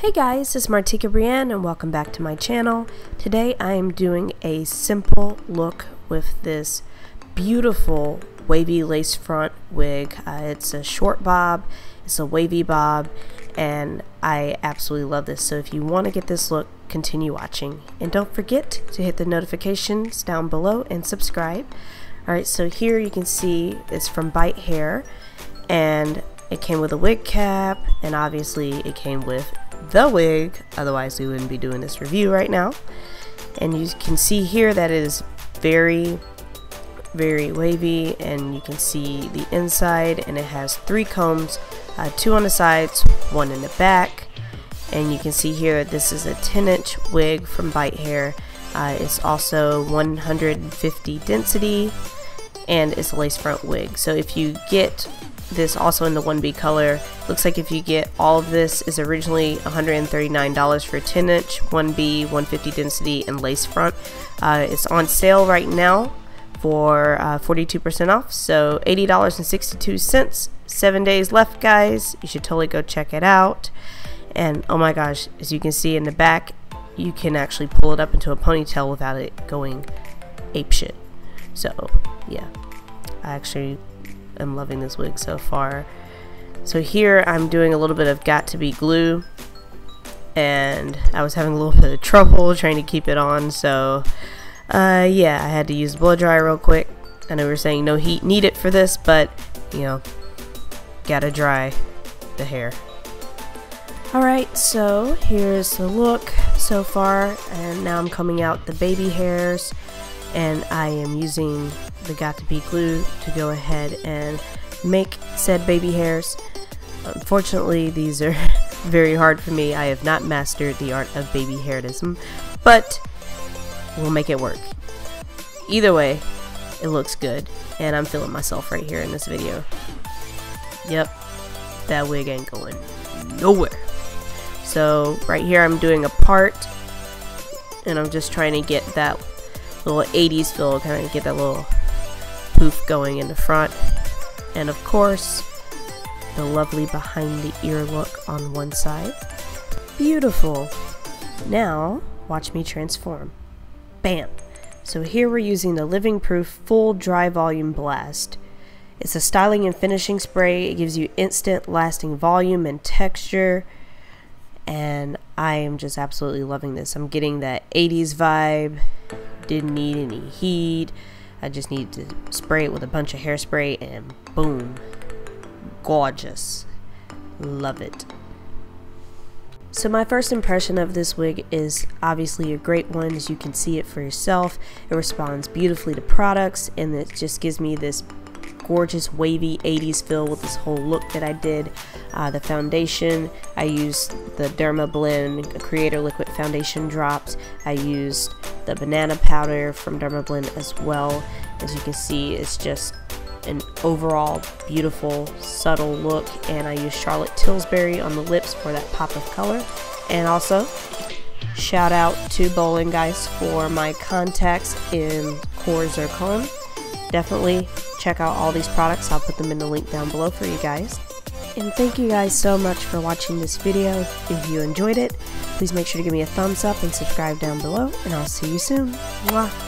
Hey guys, it's Martika Brianne and welcome back to my channel. Today I am doing a simple look with this beautiful wavy lace front wig. Uh, it's a short bob, it's a wavy bob, and I absolutely love this. So if you want to get this look, continue watching. And don't forget to hit the notifications down below and subscribe. Alright, so here you can see it's from Bythair and it came with a wig cap and obviously it came with the wig, otherwise we wouldn't be doing this review right now. And you can see here that it is very, very wavy and you can see the inside and it has three combs, uh, two on the sides, one in the back. And you can see here this is a 10 inch wig from Bythair. Uh, it's also 150 density and it's a lace front wig. So if you get this also in the 1B color. Looks like if you get all of this is originally $139 for 10 inch, 1B, 150 density, and lace front. Uh, it's on sale right now for 42% uh, off, so $80.62. Seven days left, guys. You should totally go check it out. And oh my gosh, as you can see in the back, you can actually pull it up into a ponytail without it going apeshit. So, yeah. I actually am loving this wig so far. So here I'm doing a little bit of Got2b glue and I was having a little bit of trouble trying to keep it on so uh, yeah I had to use blow dry real quick. I know we were saying no heat needed for this but you know gotta dry the hair. Alright so here's the look so far and now I'm coming out the baby hairs and I am using the Got2b glue to go ahead and make said baby hairs. Unfortunately, these are very hard for me. I have not mastered the art of baby hairdism, but we'll make it work. Either way, it looks good, and I'm feeling myself right here in this video. Yep, that wig ain't going nowhere. So right here I'm doing a part, and I'm just trying to get that little 80s feel, kind of get that little poof going in the front. And of course, the lovely behind the ear look on one side. Beautiful. Now, watch me transform. Bam! So here we're using the Living Proof Full Dry Volume Blast. It's a styling and finishing spray. It gives you instant lasting volume and texture. And I am just absolutely loving this. I'm getting that 80s vibe. Didn't need any heat. I just needed to spray it with a bunch of hairspray and boom. Gorgeous. Love it. So my first impression of this wig is obviously a great one as you can see it for yourself. It responds beautifully to products and it just gives me this gorgeous wavy 80s feel with this whole look that I did. Uh, the foundation, I used the Dermablend Creator Liquid Foundation Drops. I used the banana powder from Dermablend as well. As you can see, it's just an overall beautiful, subtle look. And I use Charlotte Tilbury on the lips for that pop of color. And also, shout out to Boulonguise for my contacts in Core Zircon. Definitely check out all these products. I'll put them in the link down below for you guys. And thank you guys so much for watching this video. If you enjoyed it, please make sure to give me a thumbs up and subscribe down below, and I'll see you soon. Mwah.